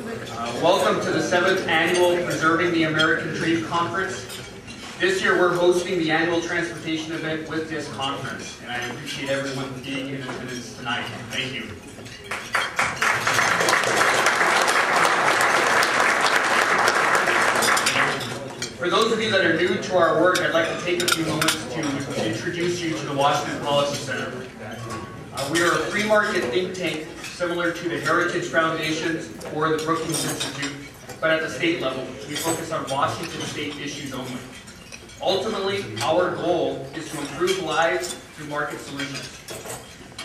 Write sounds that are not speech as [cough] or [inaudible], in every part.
Uh, welcome to the seventh annual Preserving the American Dream Conference. This year we're hosting the annual transportation event with this conference, and I appreciate everyone being in attendance tonight. Thank you. For those of you that are new to our work, I'd like to take a few moments to introduce you to the Washington Policy Center. Uh, we are a free market think tank similar to the Heritage Foundation or the Brookings Institute, but at the state level. We focus on Washington state issues only. Ultimately, our goal is to improve lives through market solutions.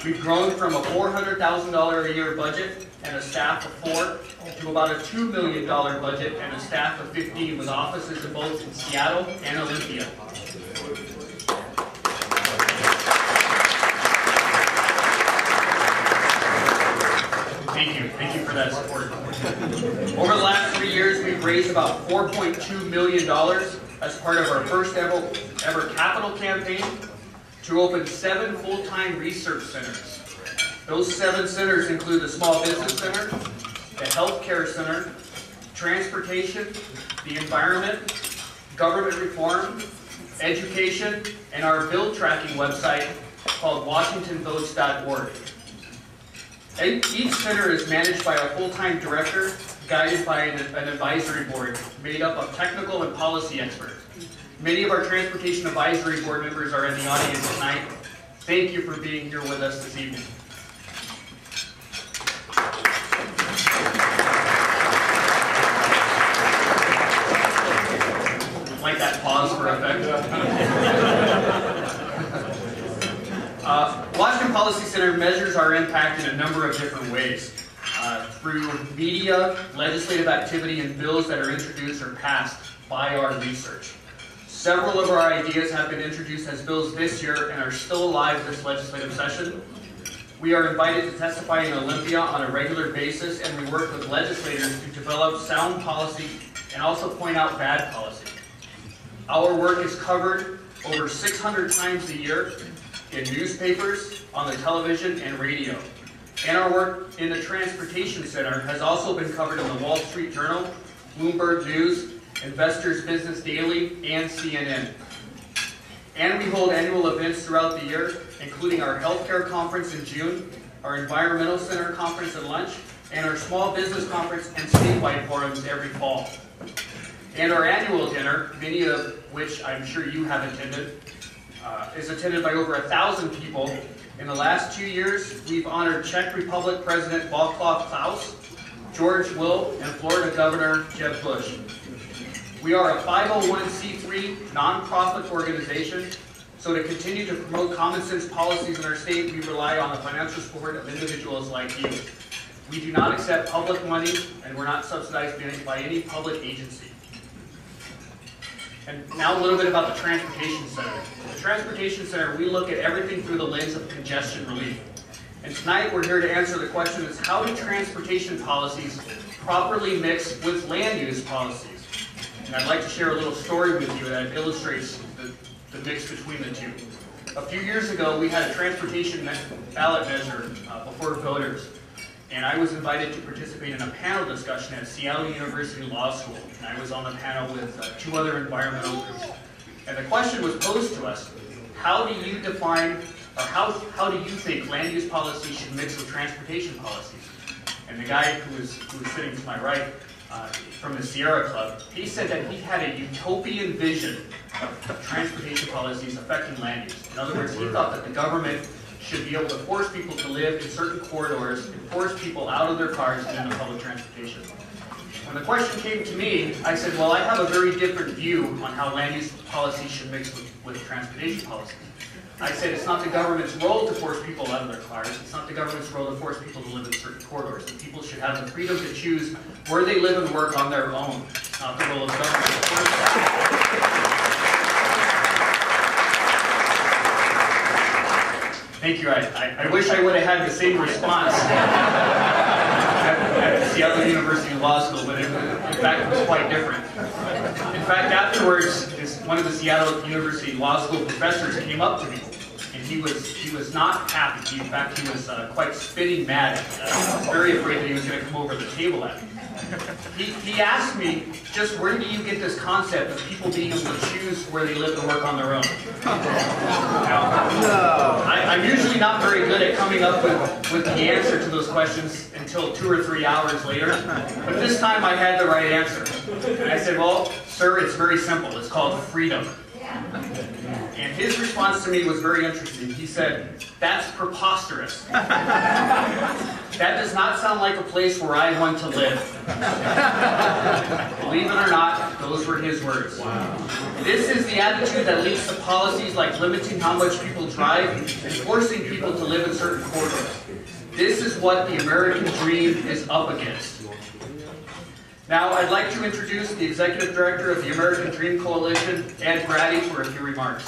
We've grown from a $400,000 a year budget and a staff of four to about a $2 million budget and a staff of 15 with offices in both Seattle and Olympia. Thank you. Thank you for that support. Over the last three years, we've raised about $4.2 million as part of our first ever, ever capital campaign to open seven full-time research centers. Those seven centers include the Small Business Center, the Healthcare Center, Transportation, the Environment, Government Reform, Education, and our bill tracking website called WashingtonVotes.org. Each center is managed by a full-time director guided by an, an, advisory board made up of technical and policy experts. Many of our Transportation Advisory Board members are in the audience tonight. Thank you for being here with us this evening. like that pause for effect. uh, Washington Policy Center measures our impact in a number of different ways. Uh, through media, legislative activity, and bills that are introduced or passed by our research. Several of our ideas have been introduced as bills this year and are still alive this legislative session. We are invited to testify in Olympia on a regular basis, and we work with legislators to develop sound policy and also point out bad policy. Our work is covered over 600 times a year in newspapers, on the television, and radio. And our work in the Transportation Center has also been covered in the Wall Street Journal, Bloomberg News, Investors Business Daily, and CNN. And we hold annual events throughout the year, including our healthcare conference in June, our environmental center conference and lunch, and our small business conference and statewide forums every fall. And our annual dinner, many of which I'm sure you have attended, uh, is attended by over a thousand people in the last two years, we've honored Czech Republic President Václav Klaus, George Will, and Florida Governor Jeb Bush. We are a 501c3 nonprofit organization, so to continue to promote common sense policies in our state, we rely on the financial support of individuals like you. We do not accept public money, and we're not subsidized by any public agency. And now a little bit about the Transportation Center. The Transportation Center, we look at everything through the lens of congestion relief. And tonight we're here to answer the question is how do transportation policies properly mix with land use policies? And I'd like to share a little story with you that illustrates the, the mix between the two. A few years ago, we had a transportation ballot measure uh, before voters. And I was invited to participate in a panel discussion at Seattle University Law School. And I was on the panel with uh, two other environmental groups. And the question was posed to us, how do you define, or how, how do you think land use policy should mix with transportation policies? And the guy who was, who was sitting to my right uh, from the Sierra Club, he said that he had a utopian vision of, of transportation policies affecting land use. In other words, he thought that the government should be able to force people to live in certain corridors and force people out of their cars and into public transportation. When the question came to me, I said, well, I have a very different view on how land use policy should mix with, with transportation policy. I said it's not the government's role to force people out of their cars. It's not the government's role to force people to live in certain corridors. And people should have the freedom to choose where they live and work on their own, not the role of government to force that. Thank you. I, I, I, wish I would have had the same response at, at Seattle University Law School, but in fact it was quite different. In fact, afterwards, this, one of the Seattle University Law School professors came up to me and he was he was not happy. He, in fact, he was uh, quite spitting mad. Uh, I was very afraid that he was going to come over the table at me. He, he asked me, just where do you get this concept of people being able to choose where they live and work on their own? Now, I, I'm usually not very good at coming up with, with the answer to those questions until two or three hours later, but this time I had the right answer. And I said, well, sir, it's very simple. It's called freedom. And his response to me was very interesting. He said, that's preposterous. [laughs] That does not sound like a place where I want to live. Believe it or not, those were his words. Wow. This is the attitude that leads to policies like limiting how much people drive and forcing people to live in certain corridors. This is what the American dream is up against. Now, I'd like to introduce the Executive Director of the American Dream Coalition, Ed Brady, for a few remarks.